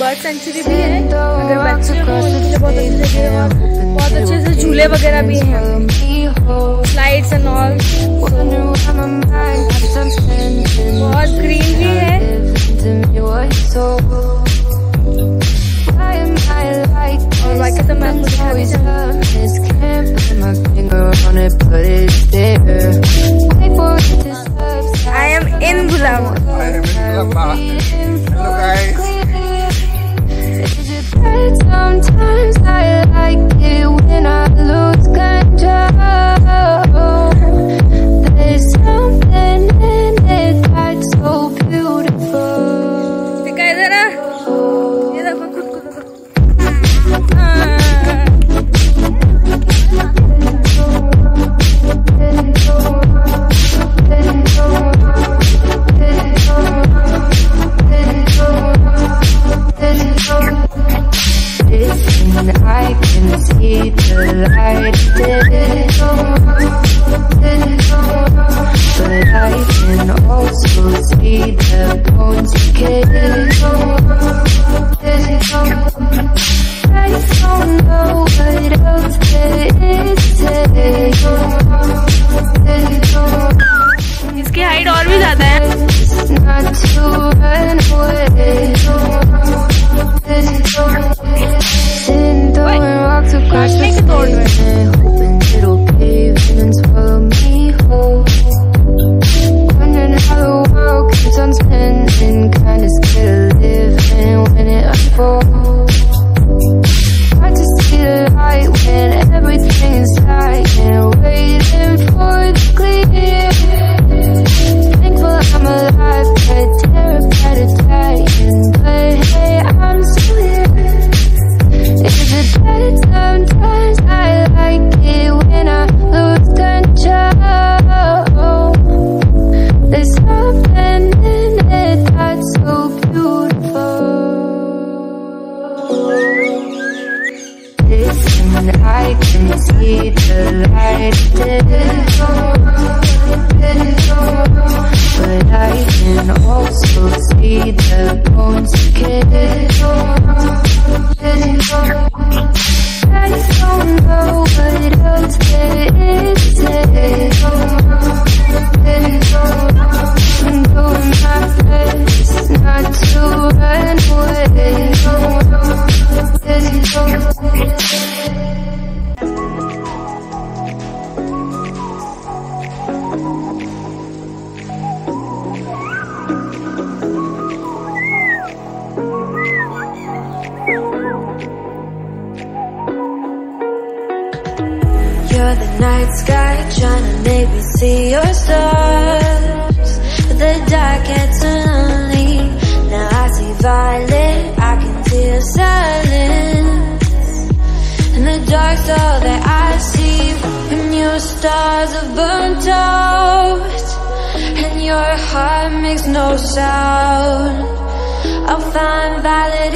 Bird sanctuary भी है। अगर बच्चे तो बहुत अच्छी बहुत अच्छे से झूले वगैरह भी हैं। स्लाइड्स एंड ऑल बहुत ग्रीन भी है। तो दिखा भी आई एम इन गुलामा Hello, guys. I can see the light But I can also see the bones. I don't know what else there is to the But I can also see the bones decay You're the night sky trying to make me see your stars. The dark gets lonely. Now I see violet, I can feel silence. And the dark's all that I see when your stars are burnt out. Your heart makes no sound. I'll find violet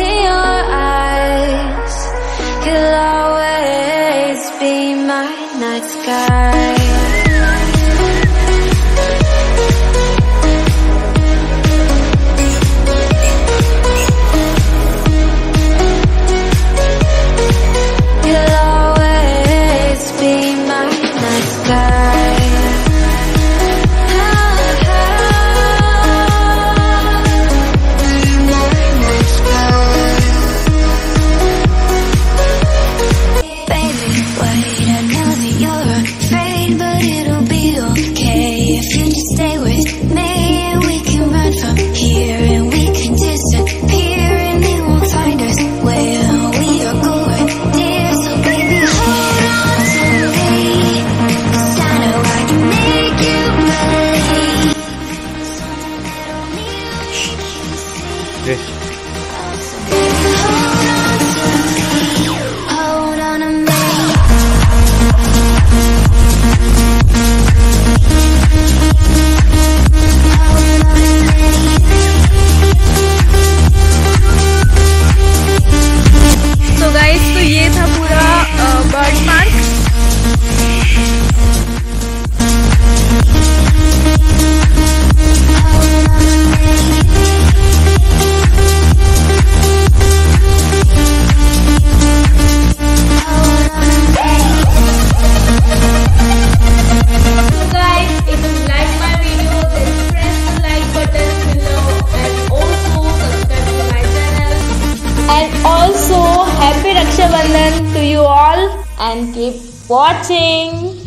To you all and keep watching.